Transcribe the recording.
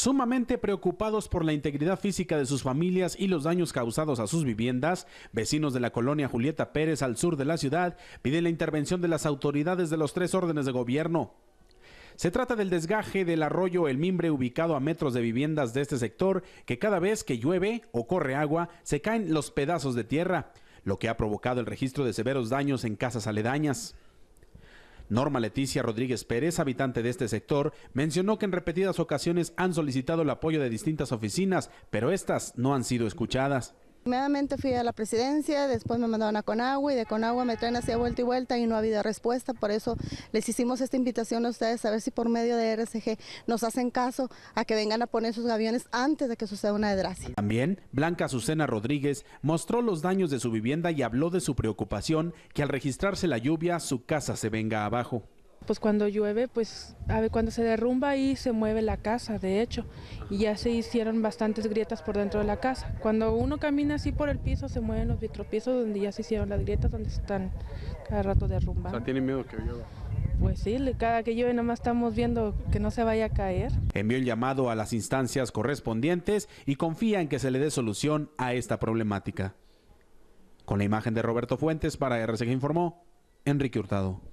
Sumamente preocupados por la integridad física de sus familias y los daños causados a sus viviendas, vecinos de la colonia Julieta Pérez al sur de la ciudad piden la intervención de las autoridades de los tres órdenes de gobierno. Se trata del desgaje del arroyo El Mimbre ubicado a metros de viviendas de este sector que cada vez que llueve o corre agua se caen los pedazos de tierra, lo que ha provocado el registro de severos daños en casas aledañas. Norma Leticia Rodríguez Pérez, habitante de este sector, mencionó que en repetidas ocasiones han solicitado el apoyo de distintas oficinas, pero estas no han sido escuchadas. Inmediatamente fui a la presidencia, después me mandaron a Conagua y de Conagua me traen hacia vuelta y vuelta y no ha habido respuesta. Por eso les hicimos esta invitación a ustedes a ver si por medio de RSG nos hacen caso a que vengan a poner sus aviones antes de que suceda una desgracia. También Blanca Azucena Rodríguez mostró los daños de su vivienda y habló de su preocupación que al registrarse la lluvia su casa se venga abajo pues cuando llueve, pues a ver, cuando se derrumba y se mueve la casa, de hecho, y ya se hicieron bastantes grietas por dentro de la casa. Cuando uno camina así por el piso, se mueven los vitropisos donde ya se hicieron las grietas, donde están cada rato derrumbando. O sea, ¿tiene miedo que llueva? Pues sí, cada que llueve nomás estamos viendo que no se vaya a caer. Envió el llamado a las instancias correspondientes y confía en que se le dé solución a esta problemática. Con la imagen de Roberto Fuentes para RCG informó Enrique Hurtado.